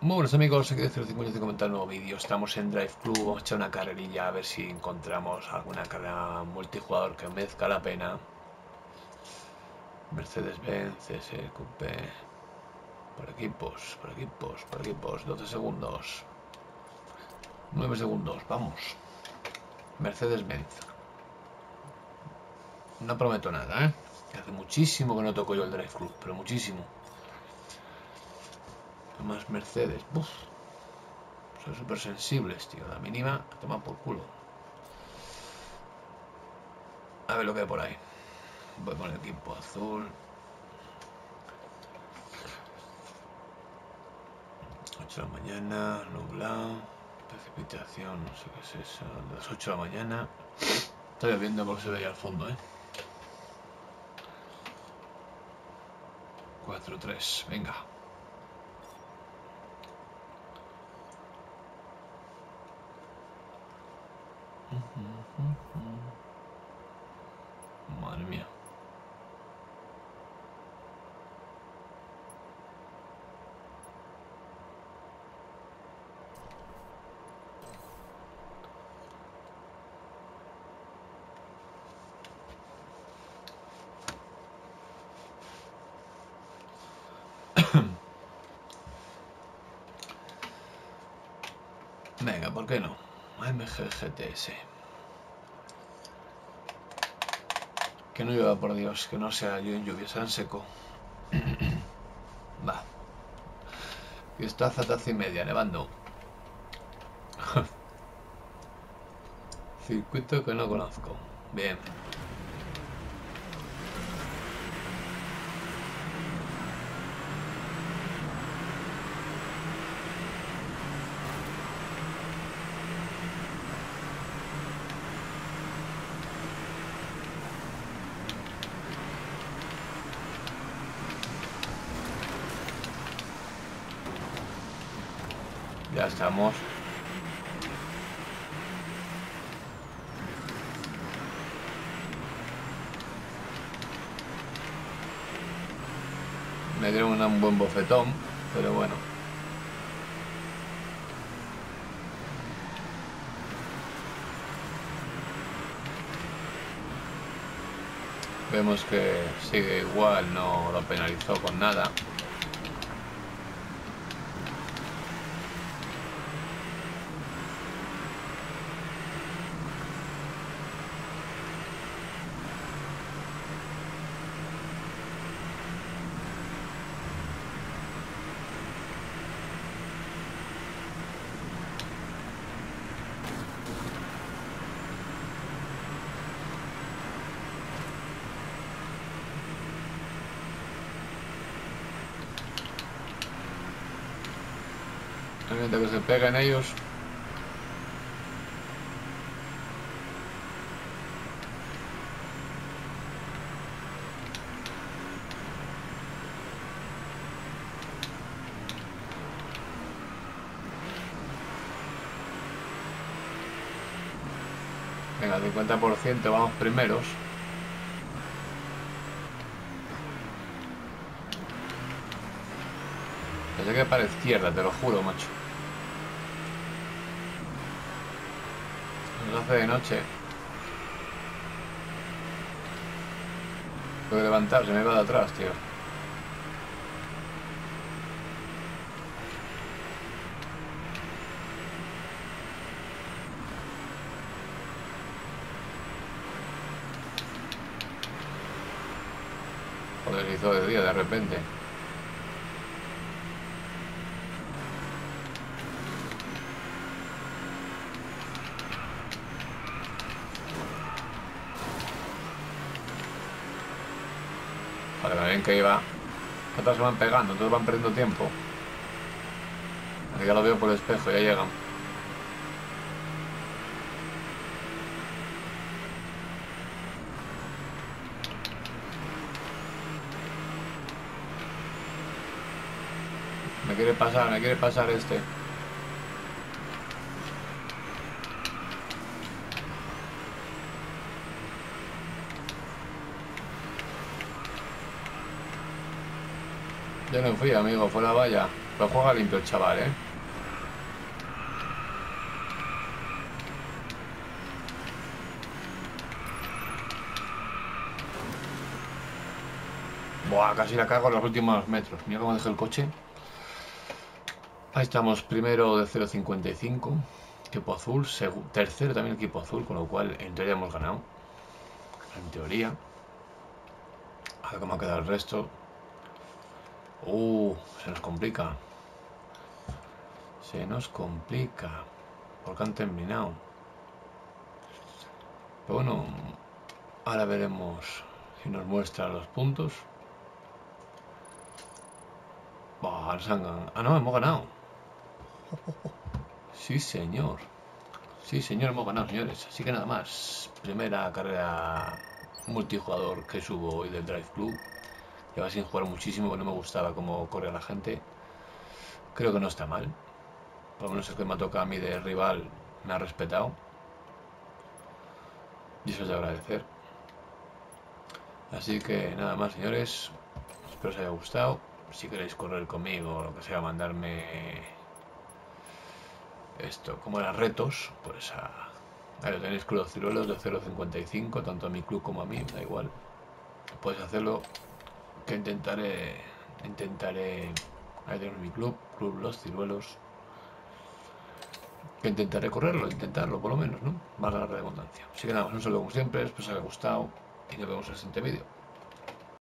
Muy buenos amigos, aquí de 050 comentar un nuevo vídeo. Estamos en Drive Club, vamos a echar una carrerilla a ver si encontramos alguna carrera multijugador que merezca la pena. Mercedes-Benz, SQP, por equipos, por equipos, por equipos, 12 segundos, 9 segundos, vamos. Mercedes-Benz. No prometo nada, ¿eh? Hace muchísimo que no toco yo el Drive Club, pero muchísimo. Más Mercedes. Uf. Son súper sensibles, tío. La mínima, toma por culo. A ver lo que hay por ahí. Voy con el equipo azul. 8 de la mañana, nublado, precipitación, no sé qué es eso. Las 8 de la mañana. Estoy viendo porque se veía al fondo, ¿eh? 4-3, venga. Madre mía. Venga, ¿por qué no? AMG GTS. Que no llueva, por Dios, que no sea lluvia, sea en seco. Va. Y está a taza y media, nevando. Circuito que no conozco. Bien. Ya estamos. Me dieron un buen bofetón, pero bueno. Vemos que sigue igual, no lo penalizó con nada. Que se peguen ellos. Venga, 50% vamos primeros. Pensé que para izquierda, te lo juro, macho. Nos hace de noche. Puedo levantarse, me va de atrás, tío. Joder, se hizo de día de repente. Joder, ven que iba. Atrás se van pegando, todos van perdiendo tiempo. Ya lo veo por el espejo, ya llegan. Me quiere pasar, me quiere pasar este. Yo no fui, amigo, fue la valla. Lo juega limpio el chaval, ¿eh? Buah, casi la cago en los últimos metros. Mira cómo dejé el coche. Ahí estamos, primero de 0.55. Equipo azul. Tercero también equipo azul, con lo cual en teoría hemos ganado. En teoría. A ver cómo ha quedado el resto. Uh, se nos complica. Se nos complica. Porque han terminado. Pero bueno, ahora veremos si nos muestra los puntos. Ah, no, hemos ganado. Sí, señor. Sí, señor, hemos ganado, señores. Así que nada más. Primera carrera multijugador que subo hoy del Drive Club. Lleva sin jugar muchísimo, no me gustaba cómo corre la gente. Creo que no está mal. Por lo menos el que me toca a mí de rival me ha respetado. Y eso es de agradecer. Así que nada más, señores. Espero os haya gustado si queréis correr conmigo o lo que sea, mandarme esto, como eran retos, pues a, ahí lo tenéis Club Ciruelos de 0.55, tanto a mi club como a mí, da igual. Podéis hacerlo, que intentaré, intentaré, ahí tenemos mi club, Club Los Ciruelos, que intentaré correrlo, intentarlo por lo menos, ¿no? Más la redundancia. Así que nada, un saludo como siempre, espero os haya gustado y nos vemos en el siguiente vídeo.